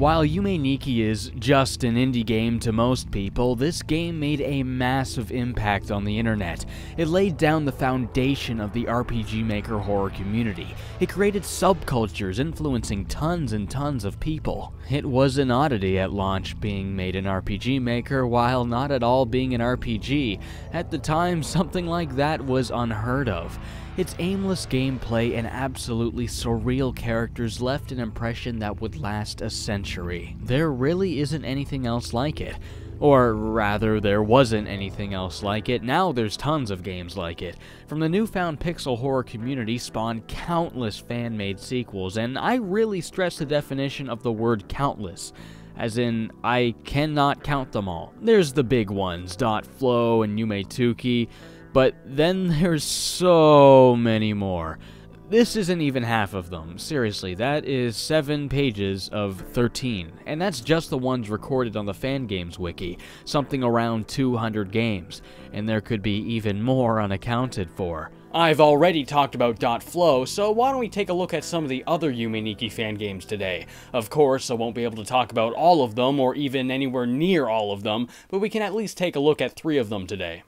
While Yume Nikki is just an indie game to most people, this game made a massive impact on the internet. It laid down the foundation of the RPG Maker horror community. It created subcultures influencing tons and tons of people. It was an oddity at launch being made an RPG Maker while not at all being an RPG. At the time, something like that was unheard of. Its aimless gameplay and absolutely surreal characters left an impression that would last a century. There really isn't anything else like it. Or rather, there wasn't anything else like it. Now there's tons of games like it. From the newfound pixel horror community spawned countless fan-made sequels, and I really stress the definition of the word countless as in, I cannot count them all. There's the big ones, Dot Flow and Yume Tuki, but then there's so many more. This isn't even half of them. Seriously, that is 7 pages of 13. And that's just the ones recorded on the Fangames wiki, something around 200 games. And there could be even more unaccounted for. I've already talked about Dot Flow, so why don't we take a look at some of the other Yume Nikki fan games today. Of course, I won't be able to talk about all of them, or even anywhere near all of them, but we can at least take a look at three of them today.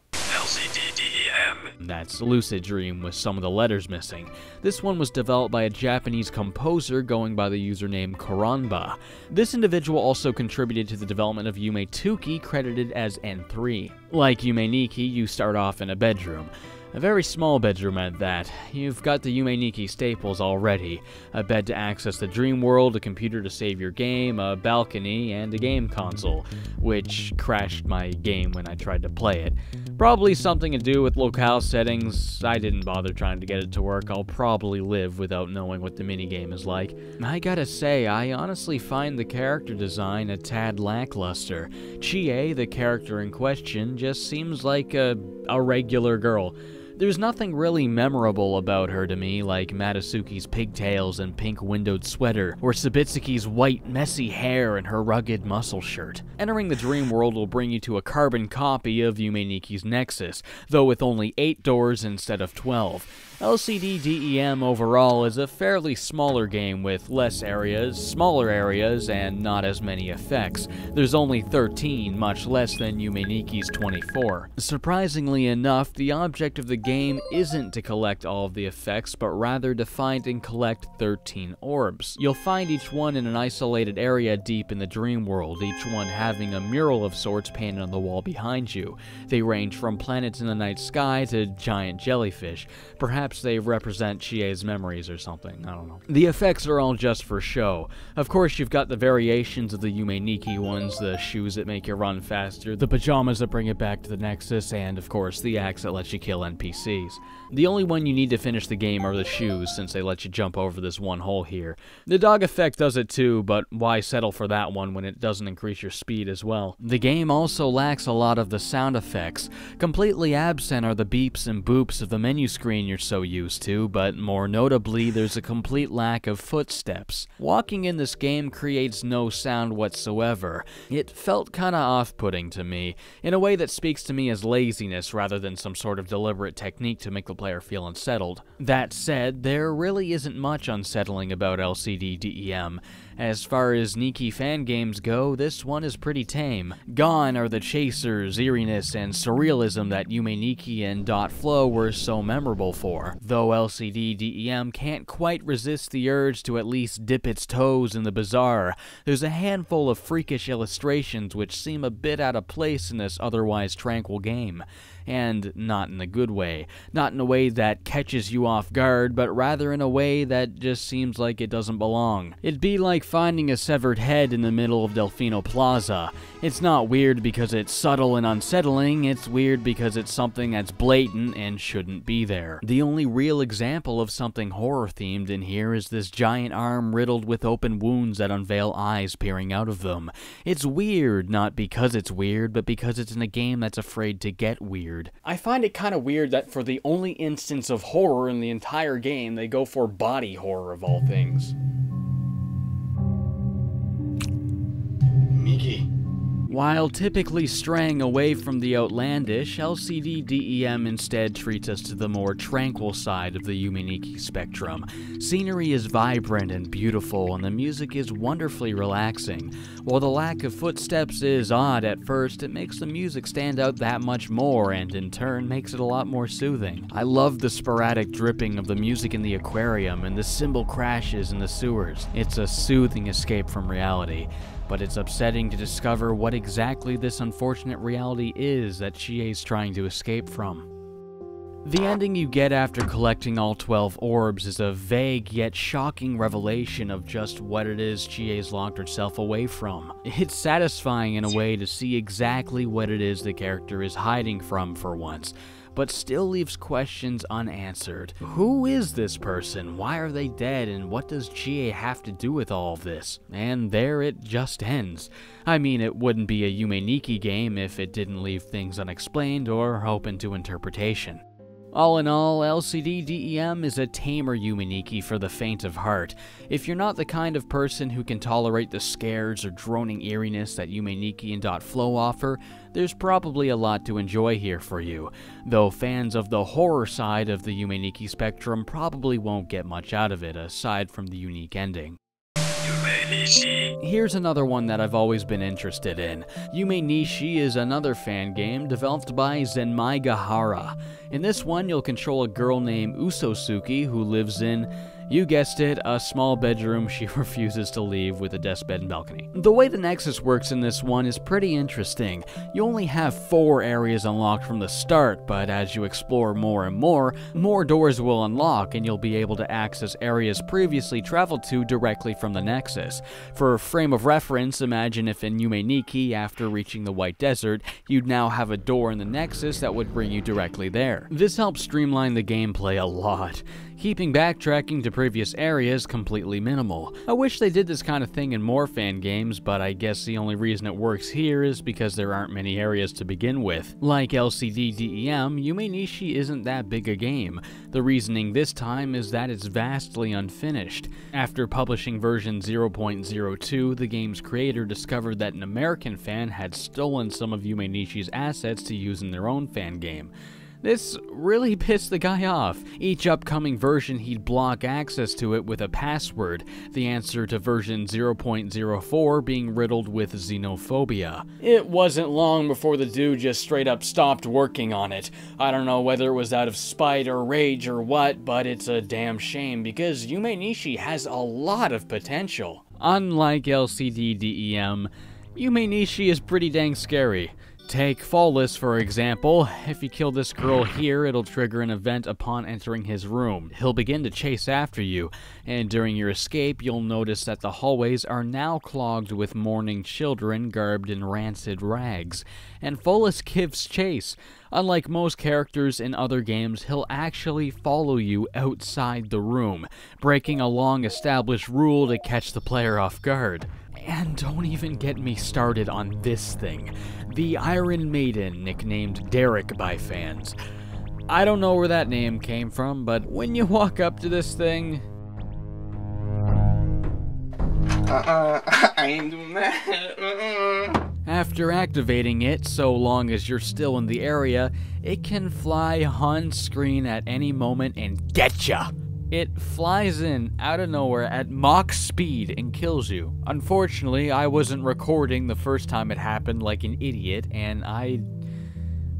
That's Lucid Dream with some of the letters missing. This one was developed by a Japanese composer going by the username Koronba. This individual also contributed to the development of Yume Tuki, credited as N3. Like Yume Nikki, you start off in a bedroom. A very small bedroom at that. You've got the Yume Nikki staples already. A bed to access the dream world, a computer to save your game, a balcony, and a game console, which crashed my game when I tried to play it. Probably something to do with locale settings. I didn't bother trying to get it to work. I'll probably live without knowing what the minigame is like. I gotta say, I honestly find the character design a tad lackluster. Chie, the character in question, just seems like a, a regular girl. There's nothing really memorable about her to me, like Madotsuki's pigtails and pink windowed sweater, or Sabitsuki's white, messy hair and her rugged muscle shirt. Entering the dream world will bring you to a carbon copy of Yume Nikki's Nexus, though with only 8 doors instead of 12. LCD DEM overall is a fairly smaller game with less areas, smaller areas, and not as many effects. There's only 13, much less than Yume Nikki's 24. Surprisingly enough, the object of the game isn't to collect all of the effects, but rather to find and collect 13 orbs. You'll find each one in an isolated area deep in the dream world, each one having a mural of sorts painted on the wall behind you. They range from planets in the night sky to giant jellyfish. Perhaps Perhaps they represent Chie's memories or something, I don't know. The effects are all just for show. Of course, you've got the variations of the Yume ones, the shoes that make you run faster, the pajamas that bring it back to the Nexus, and of course, the axe that lets you kill NPCs. The only one you need to finish the game are the shoes, since they let you jump over this one hole here. The dog effect does it too, but why settle for that one when it doesn't increase your speed as well? The game also lacks a lot of the sound effects. Completely absent are the beeps and boops of the menu screen you're so used to, but more notably, there's a complete lack of footsteps. Walking in this game creates no sound whatsoever. It felt kinda off-putting to me, in a way that speaks to me as laziness rather than some sort of deliberate technique to make the player feel unsettled. That said, there really isn't much unsettling about LCD DEM. As far as Nikki fan games go, this one is pretty tame. Gone are the chasers, eeriness, and surrealism that Yume Nikki and Dot Flow were so memorable for. Though LCD DEM can't quite resist the urge to at least dip its toes in the bizarre, there's a handful of freakish illustrations which seem a bit out of place in this otherwise tranquil game and not in a good way. Not in a way that catches you off guard, but rather in a way that just seems like it doesn't belong. It'd be like finding a severed head in the middle of Delfino Plaza. It's not weird because it's subtle and unsettling, it's weird because it's something that's blatant and shouldn't be there. The only real example of something horror themed in here is this giant arm riddled with open wounds that unveil eyes peering out of them. It's weird, not because it's weird, but because it's in a game that's afraid to get weird weird. I find it kind of weird that for the only instance of horror in the entire game, they go for body horror of all things. While typically straying away from the outlandish, LCD DEM instead treats us to the more tranquil side of the Yume spectrum. Scenery is vibrant and beautiful, and the music is wonderfully relaxing. While the lack of footsteps is odd at first, it makes the music stand out that much more, and in turn makes it a lot more soothing. I love the sporadic dripping of the music in the aquarium and the cymbal crashes in the sewers. It's a soothing escape from reality but it's upsetting to discover what exactly this unfortunate reality is that Chie's trying to escape from. The ending you get after collecting all 12 orbs is a vague yet shocking revelation of just what it is Chie's locked herself away from. It's satisfying in a way to see exactly what it is the character is hiding from for once, but still leaves questions unanswered. Who is this person? Why are they dead? And what does Chie have to do with all of this? And there it just ends. I mean, it wouldn't be a Yume Nikki game if it didn't leave things unexplained or open to interpretation. All in all, LCD DEM is a tamer Yume Nikki for the faint of heart. If you're not the kind of person who can tolerate the scares or droning eeriness that Yume Nikki and Dot Flow offer, there's probably a lot to enjoy here for you, though fans of the horror side of the Yume Nikki spectrum probably won't get much out of it aside from the unique ending. Here's another one that I've always been interested in. Yume Nisshi is another fan game developed by Zenmai Gahara. In this one, you'll control a girl named Usotsuki who lives in you guessed it, a small bedroom she refuses to leave with a desk bed and balcony. The way the Nexus works in this one is pretty interesting. You only have four areas unlocked from the start, but as you explore more and more, more doors will unlock and you'll be able to access areas previously traveled to directly from the Nexus. For a frame of reference, imagine if in Yume Nikki, after reaching the White Desert, you'd now have a door in the Nexus that would bring you directly there. This helps streamline the gameplay a lot keeping backtracking to previous areas completely minimal. I wish they did this kind of thing in more fan games, but I guess the only reason it works here is because there aren't many areas to begin with. Like LCD DEM, Yume Nisshi isn't that big a game. The reasoning this time is that it's vastly unfinished. After publishing version 0.02, the game's creator discovered that an American fan had stolen some of Yume Nisshi's assets to use in their own fan game. This really pissed the guy off. Each upcoming version, he'd block access to it with a password, the answer to version 0.04 being riddled with xenophobia. It wasn't long before the dude just straight up stopped working on it. I don't know whether it was out of spite or rage or what, but it's a damn shame because Yume Nisshi has a lot of potential. Unlike LCD DEM, Yume Nisshi is pretty dang scary. Take Fallus, for example. If you kill this girl here, it'll trigger an event upon entering his room. He'll begin to chase after you, and during your escape, you'll notice that the hallways are now clogged with mourning children garbed in rancid rags. And Fallus gives chase. Unlike most characters in other games, he'll actually follow you outside the room, breaking a long established rule to catch the player off guard. And don't even get me started on this thing the Iron Maiden, nicknamed Derek by fans. I don't know where that name came from, but when you walk up to this thing. Uh-uh, I ain't doing that. Uh-uh. After activating it, so long as you're still in the area, it can fly on screen at any moment and get ya. It flies in out of nowhere at Mach speed and kills you. Unfortunately, I wasn't recording the first time it happened like an idiot, and I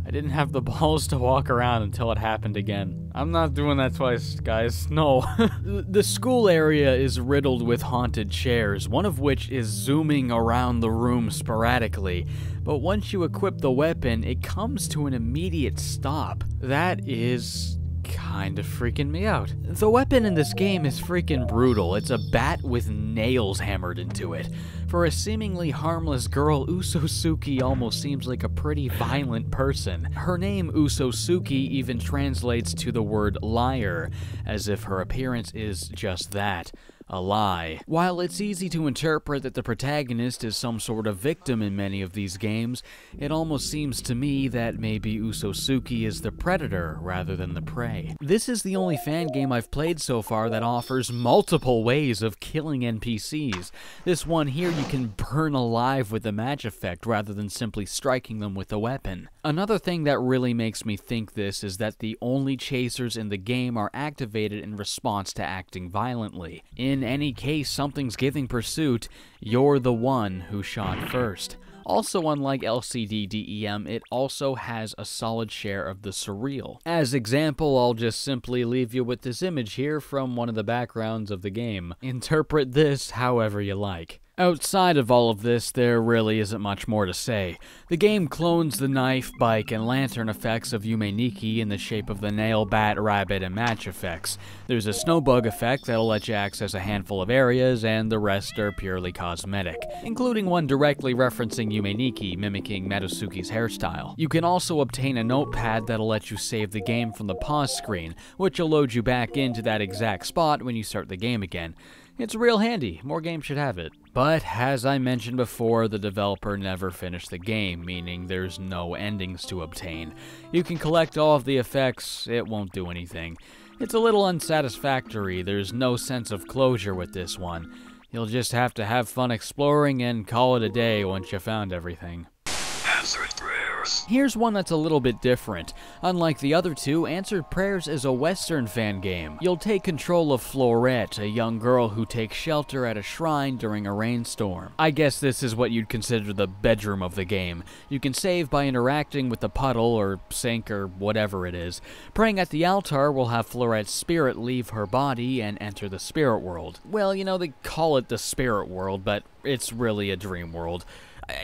I didn't have the balls to walk around until it happened again. I'm not doing that twice, guys. No. the school area is riddled with haunted chairs, one of which is zooming around the room sporadically. But once you equip the weapon, it comes to an immediate stop. That is kind of freaking me out. The weapon in this game is freaking brutal. It's a bat with nails hammered into it. For a seemingly harmless girl, Usotsuki almost seems like a pretty violent person. Her name, Usotsuki, even translates to the word liar, as if her appearance is just that a lie. While it's easy to interpret that the protagonist is some sort of victim in many of these games, it almost seems to me that maybe Usotsuki is the predator rather than the prey. This is the only fan game I've played so far that offers multiple ways of killing NPCs. This one here you can burn alive with the match effect rather than simply striking them with a weapon. Another thing that really makes me think this is that the only chasers in the game are activated in response to acting violently. In any case something's giving pursuit, you're the one who shot first. Also, unlike LCD DEM, it also has a solid share of the surreal. As example, I'll just simply leave you with this image here from one of the backgrounds of the game. Interpret this however you like. Outside of all of this, there really isn't much more to say. The game clones the knife, bike, and lantern effects of Yume Nikki in the shape of the nail, bat, rabbit, and match effects. There's a snowbug effect that'll let you access a handful of areas, and the rest are purely cosmetic, including one directly referencing Yume Nikki, mimicking Madotsuki's hairstyle. You can also obtain a notepad that'll let you save the game from the pause screen, which will load you back into that exact spot when you start the game again. It's real handy, more games should have it. But, as I mentioned before, the developer never finished the game, meaning there's no endings to obtain. You can collect all of the effects, it won't do anything. It's a little unsatisfactory, there's no sense of closure with this one. You'll just have to have fun exploring and call it a day once you found everything. Here's one that's a little bit different. Unlike the other two, Answered Prayers is a Western fan game. You'll take control of Florette, a young girl who takes shelter at a shrine during a rainstorm. I guess this is what you'd consider the bedroom of the game. You can save by interacting with the puddle or sink or whatever it is. Praying at the altar will have Florette's spirit leave her body and enter the spirit world. Well, you know, they call it the spirit world, but it's really a dream world.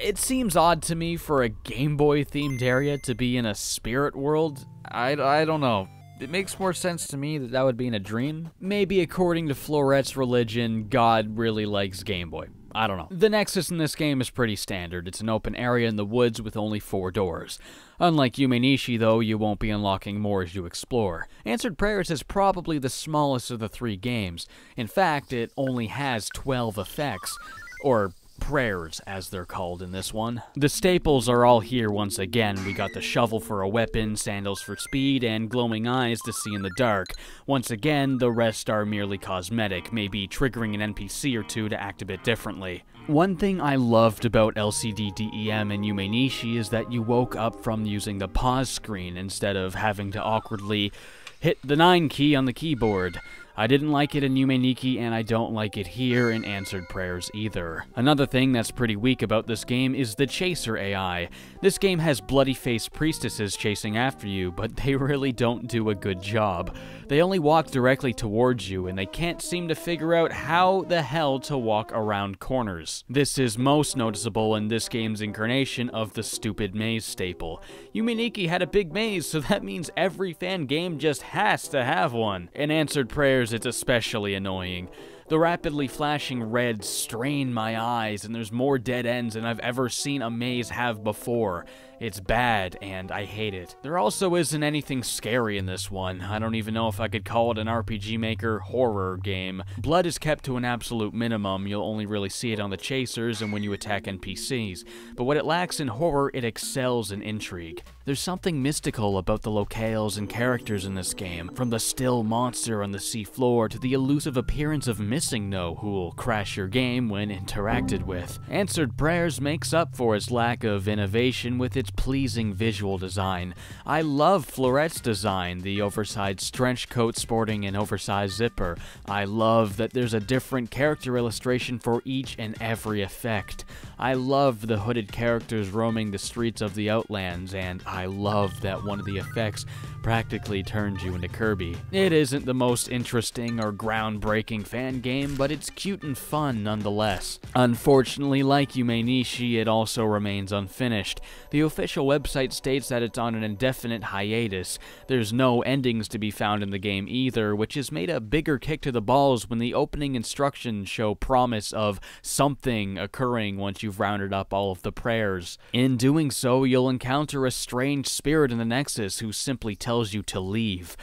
It seems odd to me for a Game Boy themed area to be in a spirit world. I, I don't know. It makes more sense to me that that would be in a dream. Maybe according to Florette's religion, God really likes Game Boy. I don't know. The Nexus in this game is pretty standard. It's an open area in the woods with only four doors. Unlike Yume Nikki, though, you won't be unlocking more as you explore. Answered Prayers is probably the smallest of the three games. In fact, it only has 12 effects. Or prayers, as they're called in this one. The staples are all here once again. We got the shovel for a weapon, sandals for speed, and glowing eyes to see in the dark. Once again, the rest are merely cosmetic, maybe triggering an NPC or two to act a bit differently. One thing I loved about LCD DEM and Yume Nikki is that you woke up from using the pause screen instead of having to awkwardly hit the 9 key on the keyboard. I didn't like it in Yume Nikki, and I don't like it here in Answered Prayers either. Another thing that's pretty weak about this game is the Chaser AI. This game has bloody-faced priestesses chasing after you, but they really don't do a good job. They only walk directly towards you, and they can't seem to figure out how the hell to walk around corners. This is most noticeable in this game's incarnation of the stupid maze staple. Yume Nikki had a big maze, so that means every fan game just has to have one. In Answered Prayers, it's especially annoying. The rapidly flashing reds strain my eyes, and there's more dead ends than I've ever seen a maze have before. It's bad, and I hate it. There also isn't anything scary in this one. I don't even know if I could call it an RPG Maker horror game. Blood is kept to an absolute minimum, you'll only really see it on the chasers and when you attack NPCs. But what it lacks in horror, it excels in intrigue. There's something mystical about the locales and characters in this game, from the still monster on the seafloor to the elusive appearance of MissingNo, who'll crash your game when interacted with. Answered Prayers makes up for its lack of innovation with its its pleasing visual design. I love Florette's design, the oversized trench coat sporting an oversized zipper. I love that there's a different character illustration for each and every effect. I love the hooded characters roaming the streets of the Outlands, and I love that one of the effects practically turns you into Kirby. It isn't the most interesting or groundbreaking fan game, but it's cute and fun nonetheless. Unfortunately, like Yume Nikki, it also remains unfinished. The official website states that it's on an indefinite hiatus. There's no endings to be found in the game either, which has made a bigger kick to the balls when the opening instructions show promise of something occurring once you've rounded up all of the prayers. In doing so, you'll encounter a strange spirit in the Nexus who simply tells you to leave.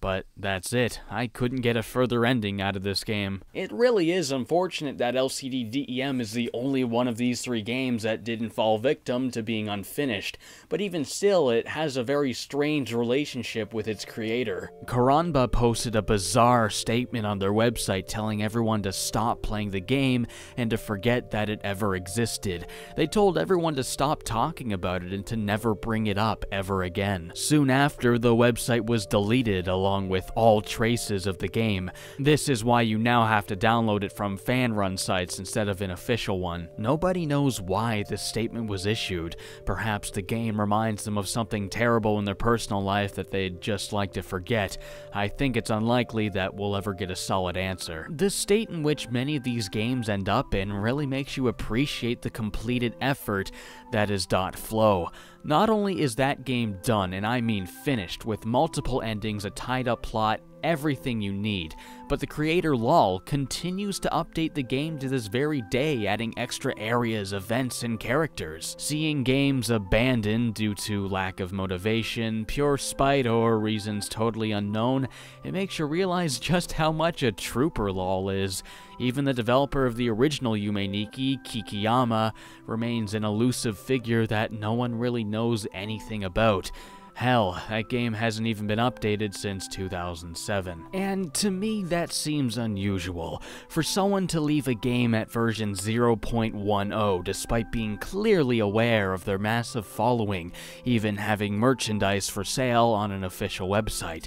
But that's it. I couldn't get a further ending out of this game. It really is unfortunate that LCD DEM is the only one of these three games that didn't fall victim to being unfinished, but even still, it has a very strange relationship with its creator. Koronba posted a bizarre statement on their website telling everyone to stop playing the game and to forget that it ever existed. They told everyone to stop talking about it and to never bring it up ever again. Soon after, the website was deleted along with all traces of the game. This is why you now have to download it from fan run sites instead of an official one. Nobody knows why this statement was issued. Perhaps the game reminds them of something terrible in their personal life that they'd just like to forget. I think it's unlikely that we'll ever get a solid answer. The state in which many of these games end up in really makes you appreciate the completed effort that is Dot Flow. Not only is that game done, and I mean finished, with multiple endings, a tied up plot, everything you need, but the creator LOL continues to update the game to this very day, adding extra areas, events, and characters. Seeing games abandoned due to lack of motivation, pure spite, or reasons totally unknown, it makes you realize just how much a trooper LOL is. Even the developer of the original Yume Nikki, Kikiyama, remains an elusive figure that no one really knows anything about. Hell, that game hasn't even been updated since 2007. And to me, that seems unusual. For someone to leave a game at version 0.10 despite being clearly aware of their massive following, even having merchandise for sale on an official website.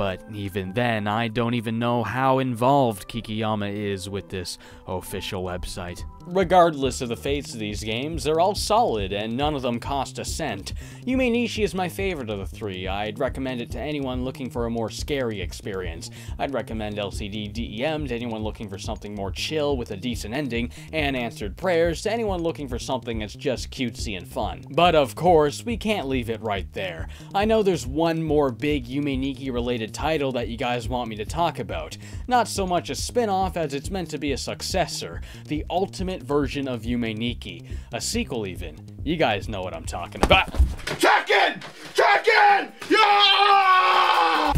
But even then, I don't even know how involved Kikiyama is with this official website. Regardless of the fates of these games, they're all solid, and none of them cost a cent. Yume Nikki is my favorite of the three. I'd recommend it to anyone looking for a more scary experience. I'd recommend LCD DEM to anyone looking for something more chill with a decent ending, and Answered Prayers to anyone looking for something that's just cutesy and fun. But of course, we can't leave it right there. I know there's one more big Yume Nikki related title that you guys want me to talk about. Not so much a spin-off as it's meant to be a successor, the ultimate version of Yume Nikki. A sequel, even. You guys know what I'm talking about. Tekken! Tekken! Yeah!